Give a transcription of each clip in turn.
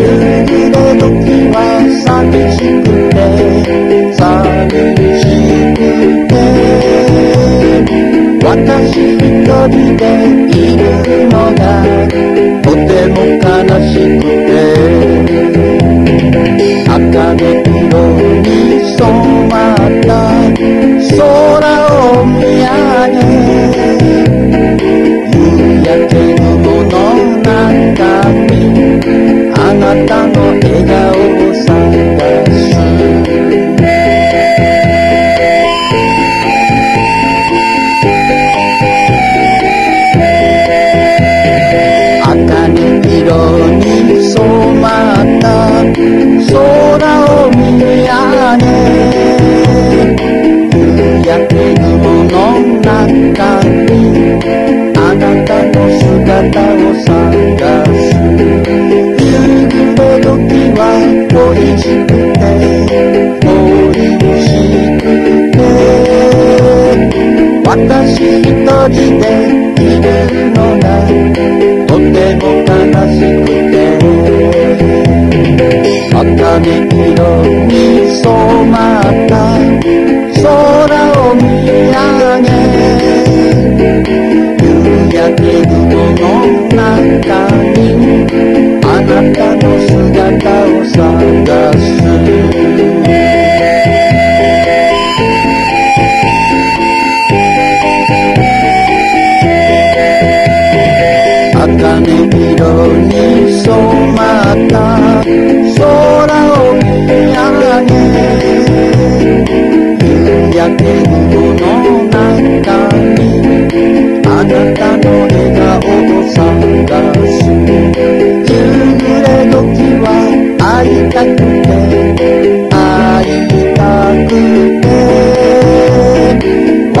夕暮れ時は寂しくて寂しくて私一人でいるのがとても悲しくて茜色に染まっ笑顔を探す茜色に染まった空を見上げ夕焼け雲の中にあなたの姿を探す。私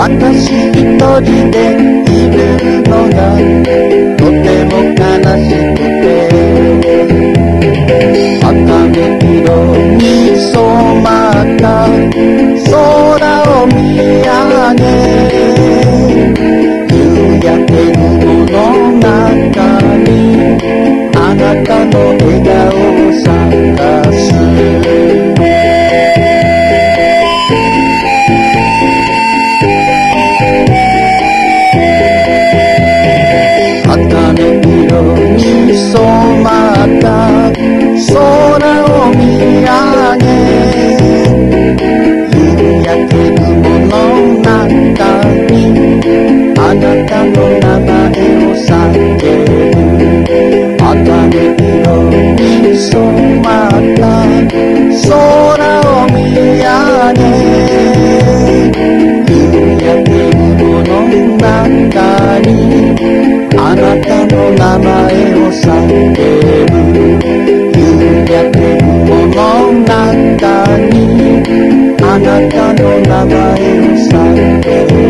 私一人でいるのがとても悲しくて茜色に染まった染まった空を見上げ夕焼け雲の中にあなたの名前を叫ぶ茜色に染まった空を見上げ夕焼け雲の中にあなたの名前を叫ぶ夕焼け雲の中にあなたの名前を叫ぶあな